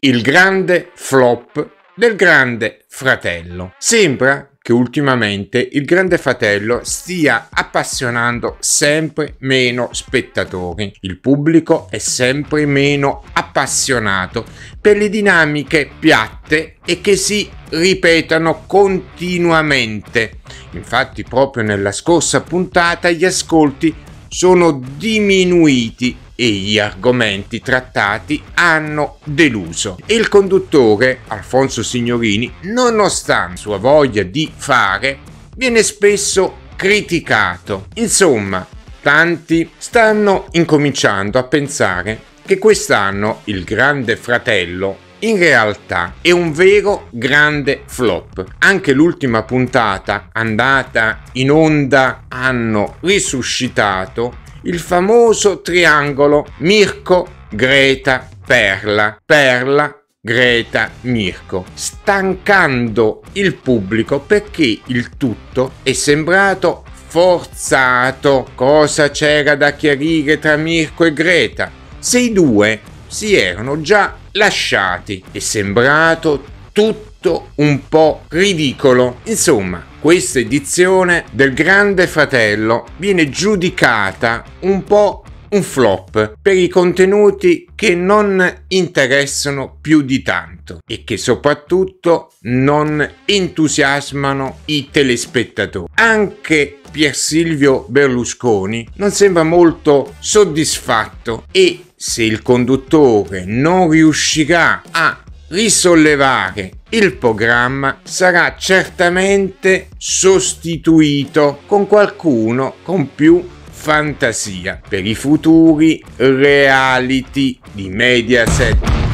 il grande flop del grande fratello. Sembra che ultimamente il grande fratello stia appassionando sempre meno spettatori. Il pubblico è sempre meno appassionato per le dinamiche piatte e che si ripetano continuamente. Infatti proprio nella scorsa puntata gli ascolti sono diminuiti e gli argomenti trattati hanno deluso. Il conduttore, Alfonso Signorini, nonostante sua voglia di fare, viene spesso criticato. Insomma, tanti stanno incominciando a pensare che quest'anno il Grande Fratello in realtà è un vero grande flop. Anche l'ultima puntata andata in onda hanno risuscitato il famoso triangolo Mirko, Greta, Perla. Perla, Greta, Mirko, stancando il pubblico perché il tutto è sembrato forzato. Cosa c'era da chiarire tra Mirko e Greta? Se i due si erano già lasciati, è sembrato tutto un po' ridicolo. Insomma, questa edizione del Grande Fratello viene giudicata un po' un flop per i contenuti che non interessano più di tanto e che soprattutto non entusiasmano i telespettatori. Anche Pier Silvio Berlusconi non sembra molto soddisfatto e se il conduttore non riuscirà a risollevare il programma sarà certamente sostituito con qualcuno con più fantasia per i futuri reality di Mediaset.